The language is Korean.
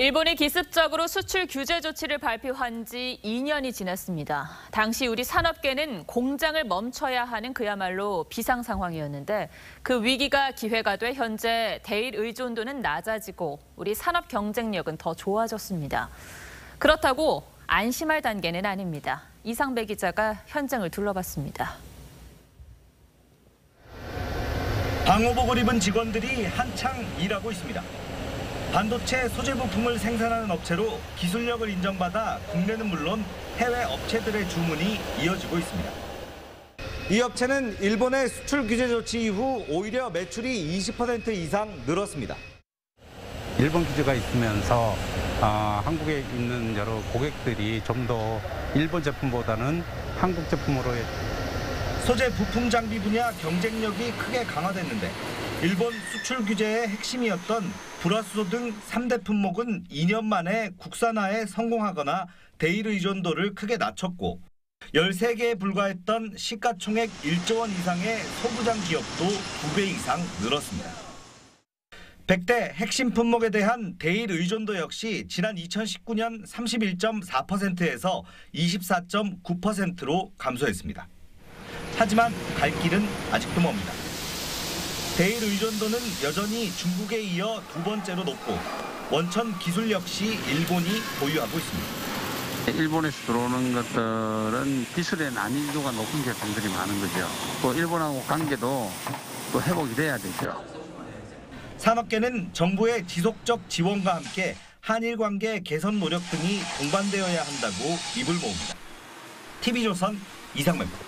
일본이 기습적으로 수출 규제 조치를 발표한 지 2년이 지났습니다. 당시 우리 산업계는 공장을 멈춰야 하는 그야말로 비상 상황이었는데 그 위기가 기회가 돼 현재 대일 의존도는 낮아지고 우리 산업 경쟁력은 더 좋아졌습니다. 그렇다고 안심할 단계는 아닙니다. 이상배 기자가 현장을 둘러봤습니다. 방호복을 입은 직원들이 한창 일하고 있습니다. 반도체 소재 부품을 생산하는 업체로 기술력을 인정받아 국내는 물론 해외 업체들의 주문이 이어지고 있습니다. 이 업체는 일본의 수출 규제 조치 이후 오히려 매출이 20% 이상 늘었습니다. 일본 규제가 있으면서 아, 한국에 있는 여러 고객들이 좀 더 일본 제품보다는 한국 제품으로 소재 부품 장비 분야 경쟁력이 크게 강화됐는데 일본 수출 규제의 핵심이었던 불화수소 등 3대 품목은 2년 만에 국산화에 성공하거나 대일 의존도를 크게 낮췄고 13개에 불과했던 시가총액 1조 원 이상의 소부장 기업도 2배 이상 늘었습니다. 100대 핵심 품목에 대한 대일 의존도 역시 지난 2019년 31.4%에서 24.9%로 감소했습니다. 하지만 갈 길은 아직도 멉니다. 대일 의존도는 여전히 중국에 이어 두 번째로 높고 원천 기술 역시 일본이 보유하고 있습니다. 일본에서 들어오는 것들은 기술의 난이도가 높은 제품들이 많은 거죠. 또 일본하고 관계도 또 회복이 돼야 되죠. 산업계는 정부의 지속적 지원과 함께 한일 관계 개선 노력 등이 동반되어야 한다고 입을 모읍니다. TV조선 이상매입니다.